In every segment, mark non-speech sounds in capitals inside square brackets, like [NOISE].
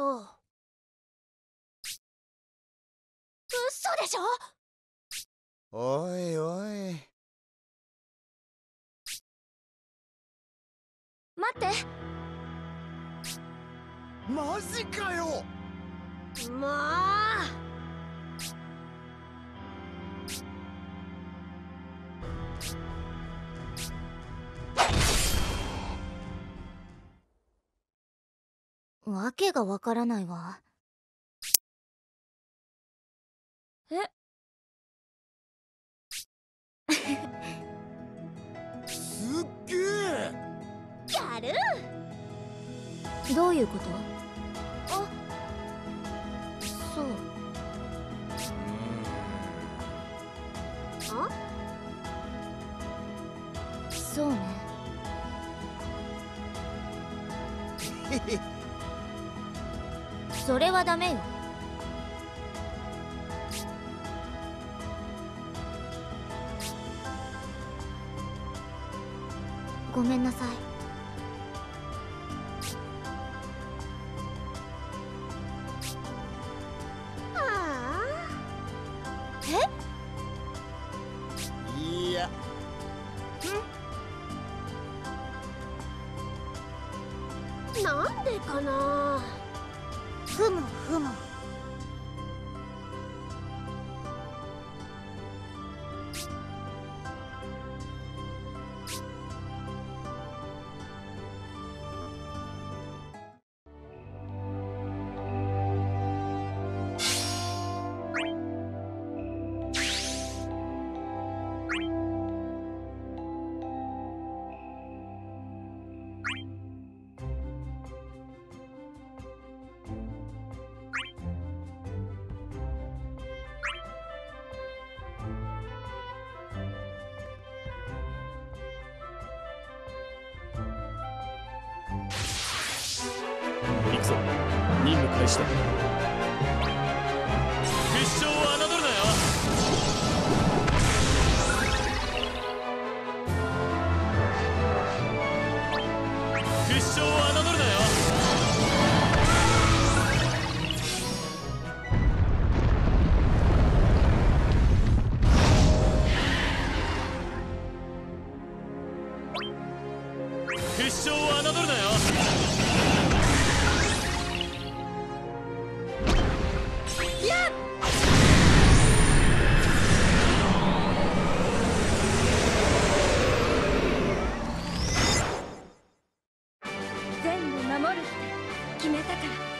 と。嘘でしょ？おいおい。待って。マジかよ！もうわけがわからないわ。え？すっげえ！やる？どういうこと？あそう。あ？そうね [LAUGHS] それはダメよ。ごめんなさい。ぞ。任務開始だ。決めたから。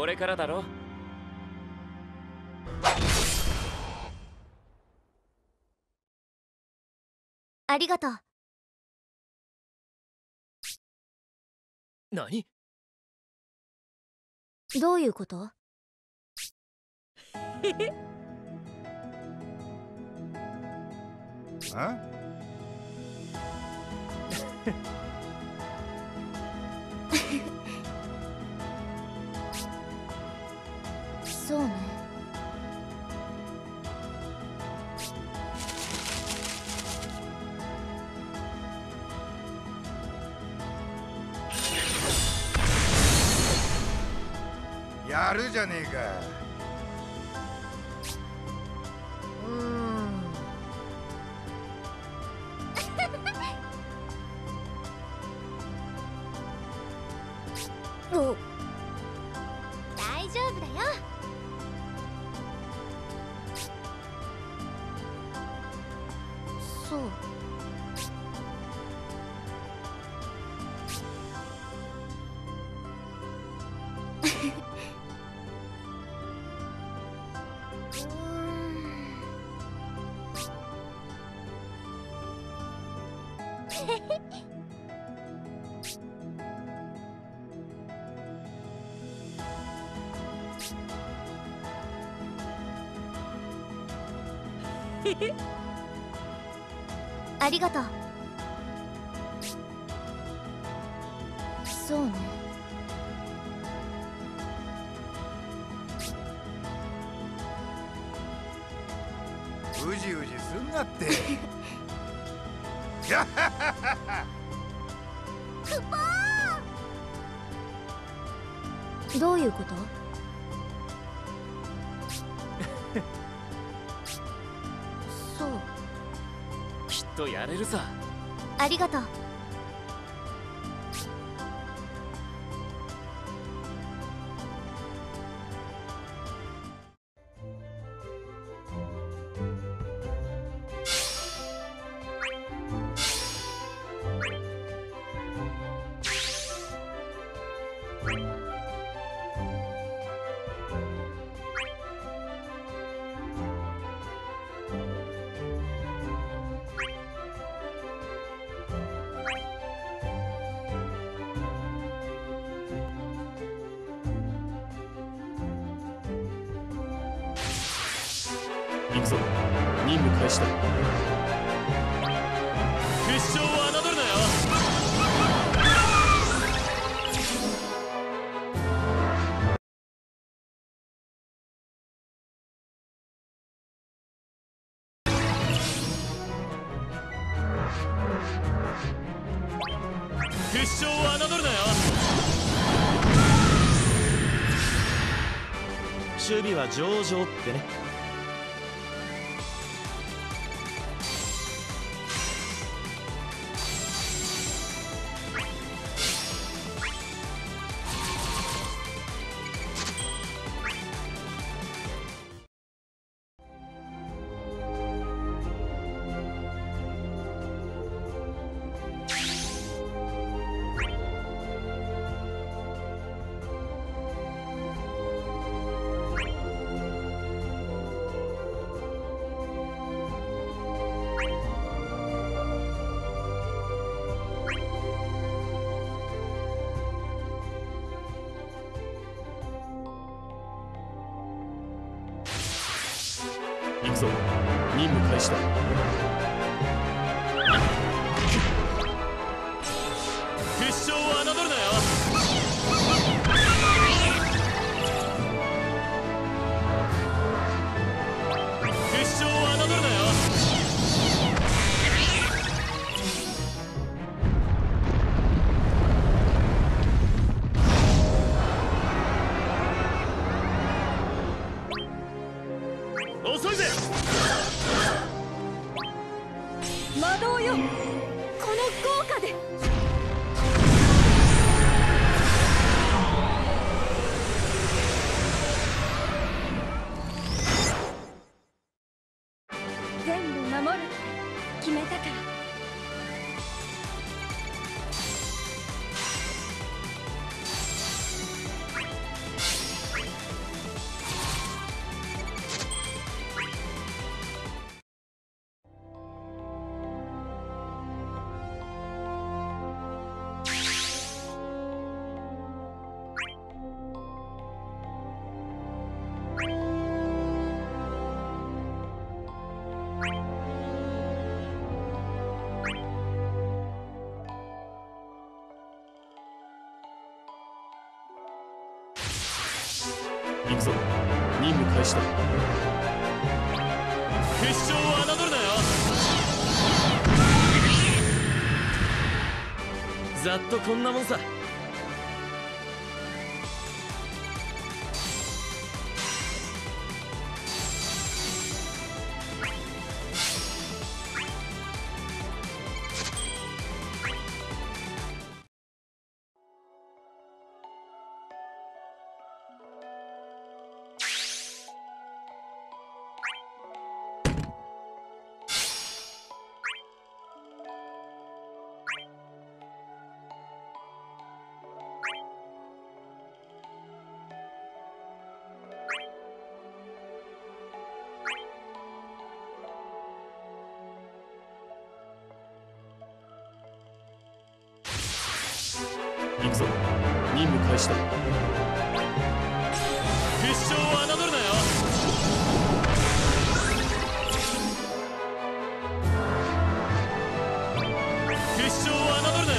これからだろ？ありがとう。何？どういうこと？あ？やるじゃねえか [LAUGHS] ありがとう。そうね。ありがとう。行くぞ。任務開始だ。決勝を侮るなよ。決勝を侮るなよ。守備は上々ってね。ぞ。任務開始だ。でした。決勝を侮るなよ。ざっとこんなもんさ。任務開始だ決勝を侮るなよ。決勝を侮るなよ。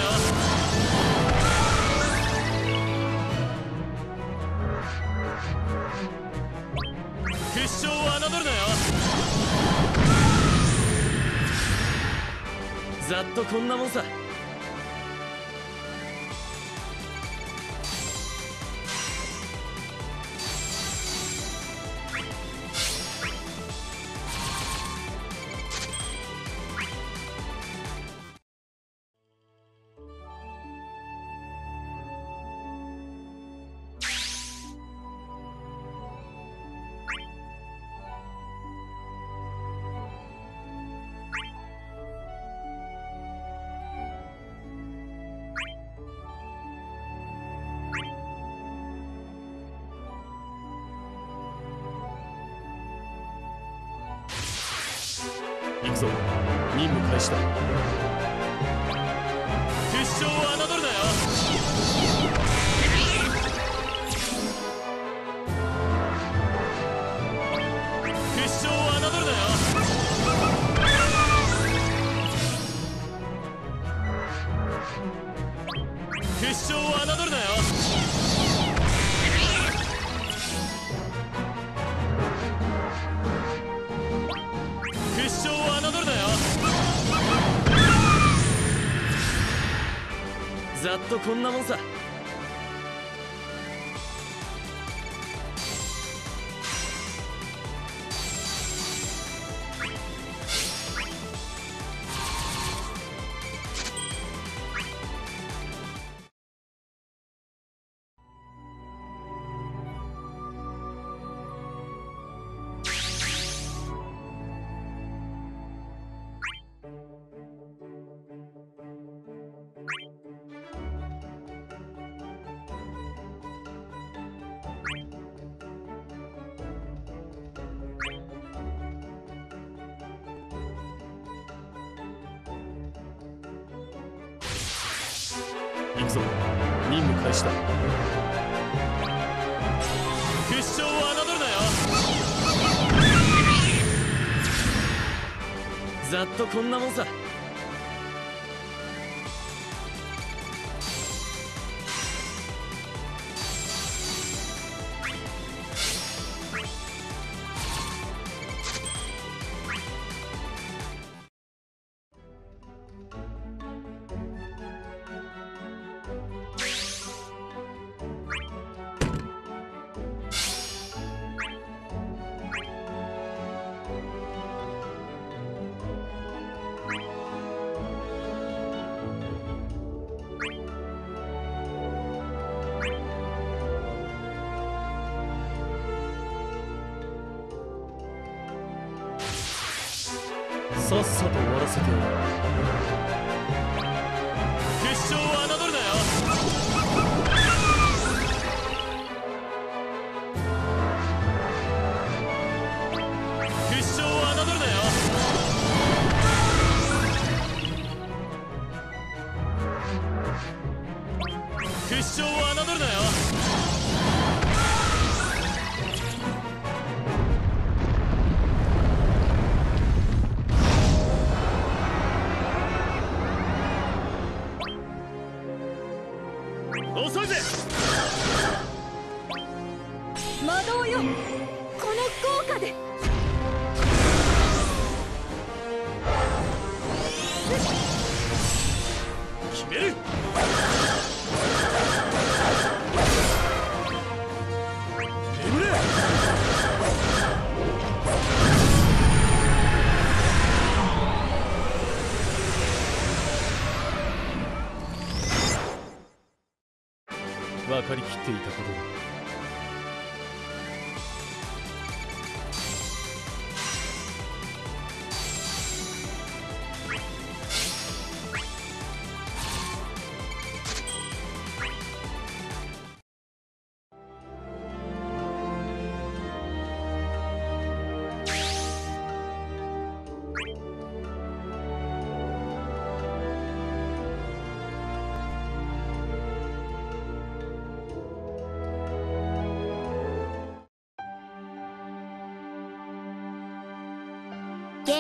決勝を侮るなよ。ざっとこんなもんさ。決勝を侮るなよ。決勝を侮るなよ。ざっとこんなもんさ。ざっとこんなもんさ。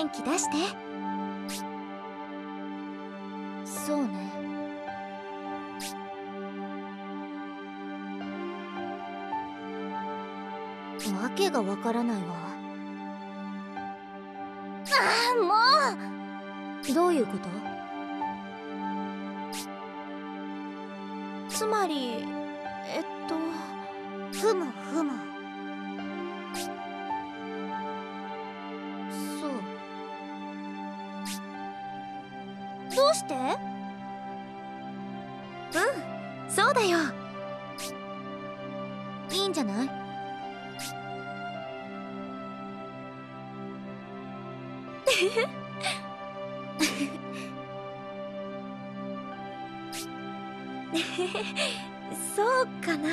元気出して。そうね。わけがわからないわ。ああもう。どういうこと？つまりいいんじゃない？[LAUGHS] [LAUGHS] そうかな。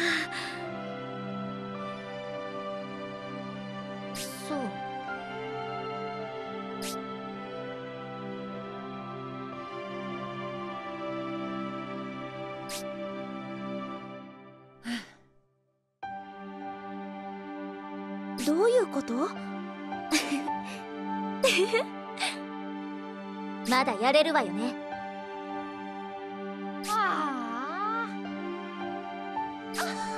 だやれるわよね。あ [LAUGHS]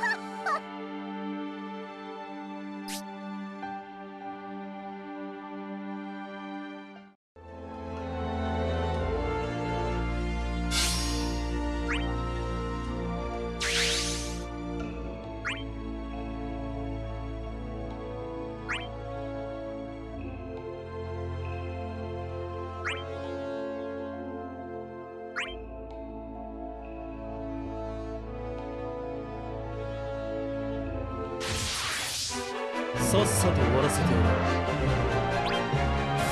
さっさと終わらせてやる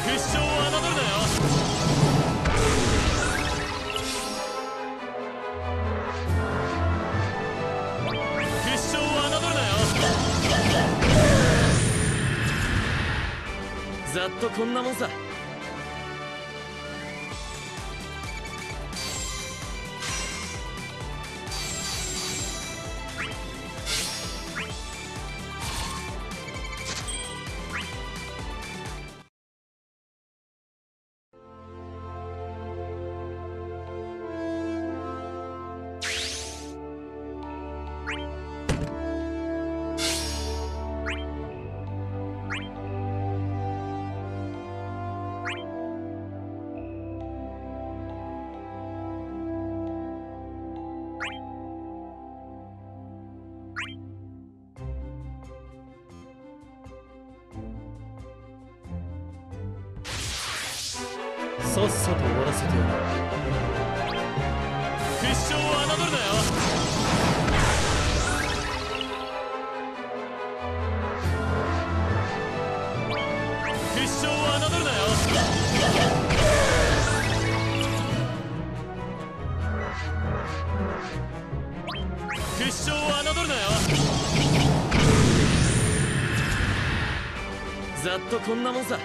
決勝を侮るなよ。決勝を侮るなよ。ざっとこんなもんさっさと終わらせてやる。決勝を侮るなよ。決勝を侮るなよ。決勝を侮るなよ。ざっとこんなもんさ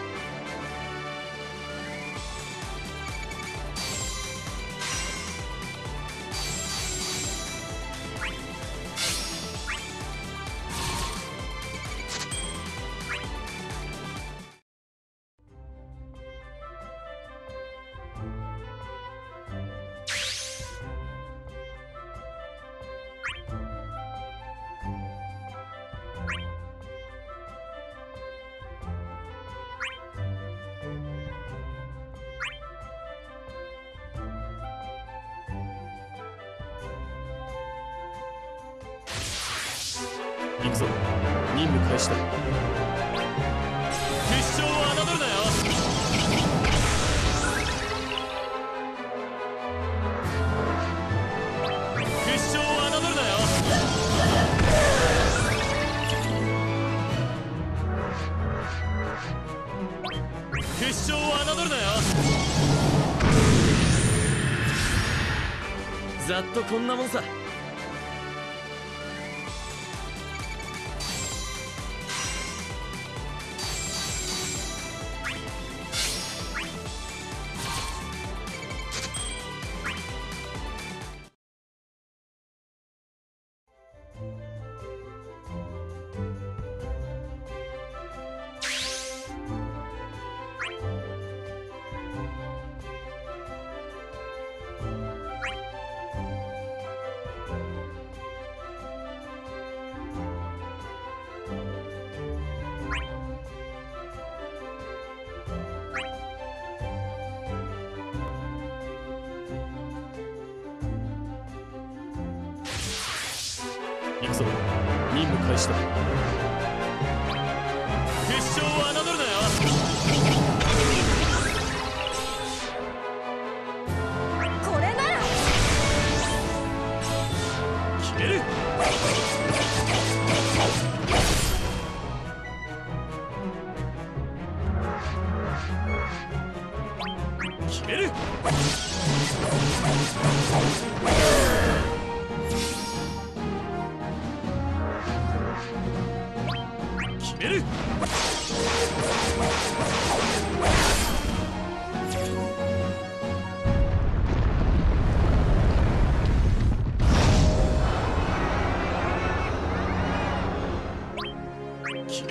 くぞ。任務開始だ。決勝を侮るなよ。決勝を侮るなよ。決勝を侮るなよ。ざっとこんなもんさ。任務開始だ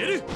える。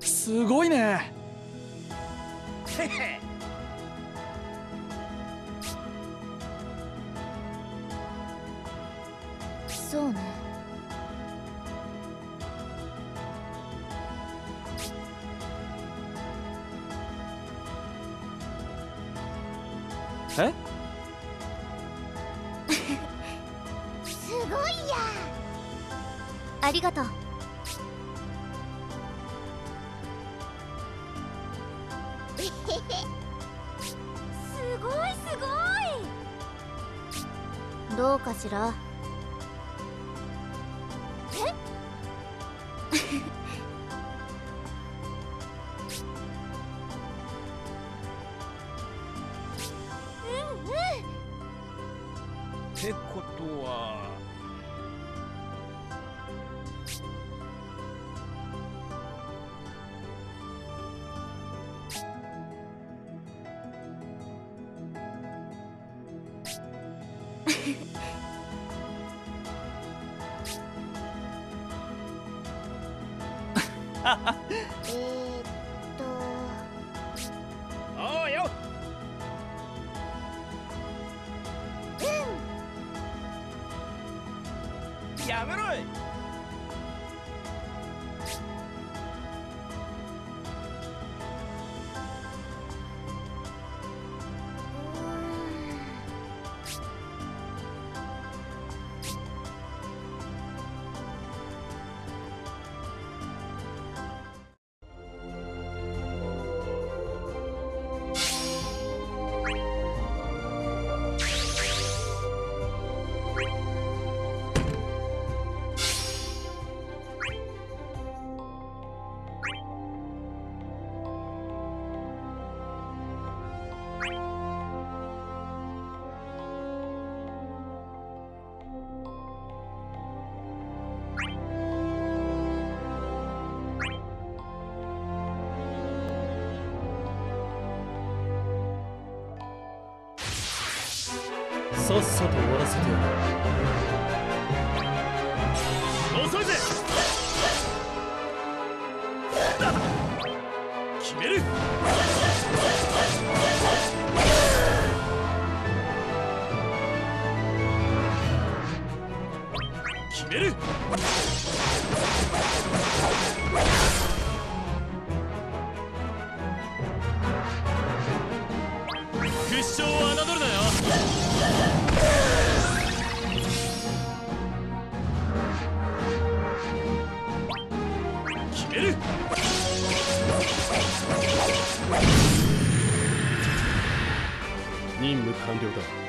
すごいね。[LAUGHS] はハハハさっさと終わらせてやる。任務完了だ。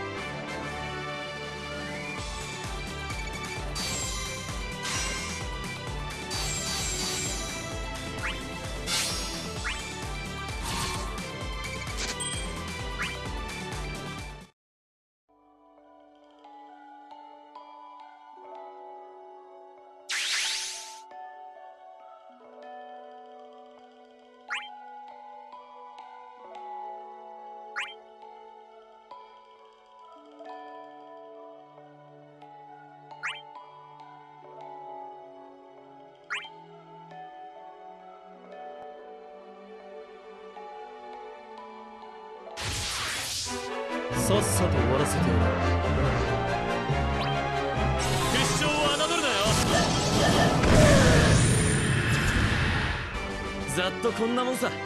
とこ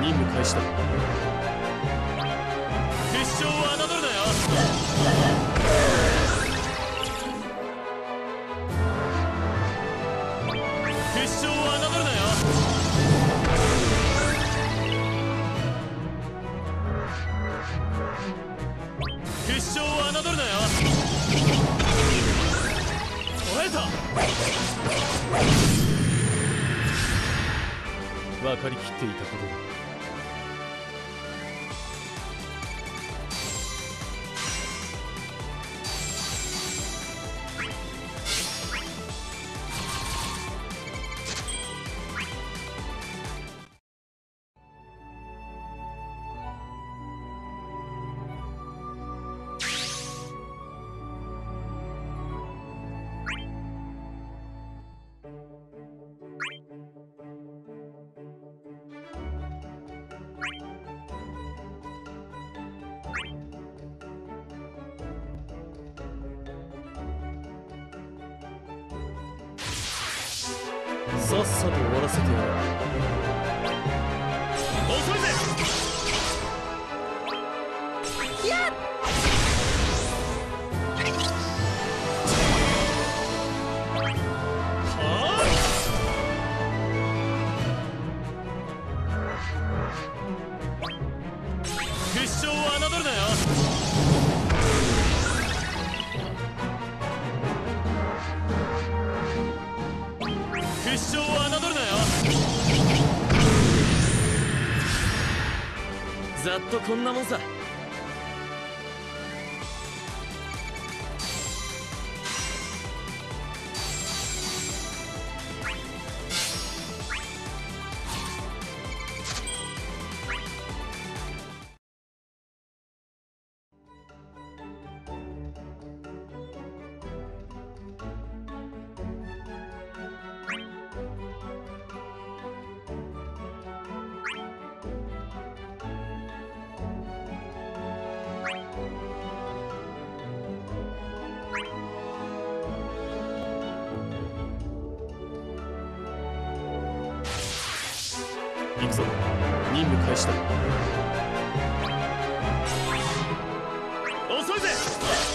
任務開始だ。分かりきっていたことだ。るなよ。ざっとこんなもんさ。遅いぜ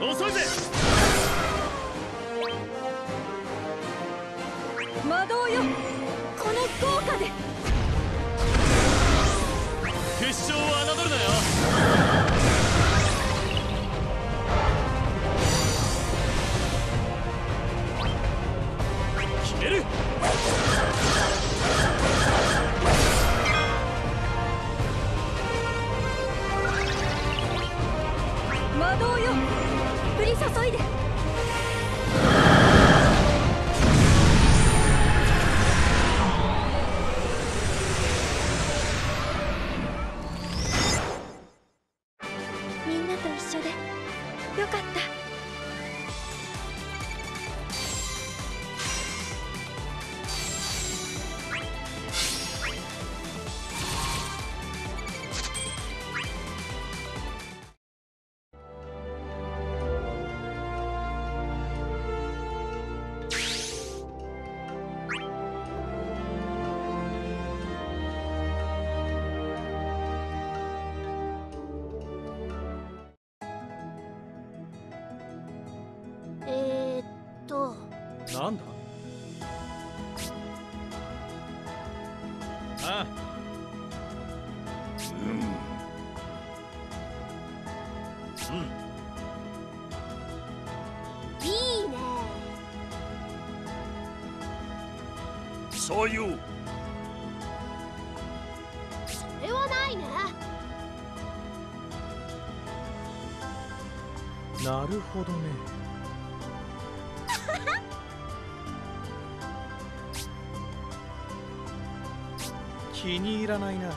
遅いぜ。魔導よ。この豪華で。決勝を侮るなよそういう。それはないね。なるほどね。[LAUGHS] 気に入らないな。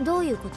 え？[LAUGHS] どういうこと？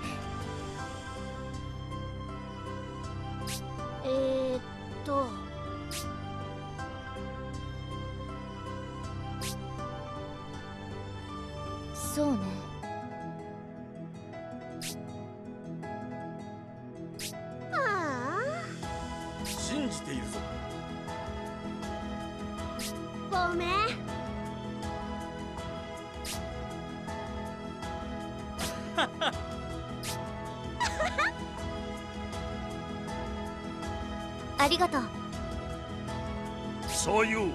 りがとう。そういう。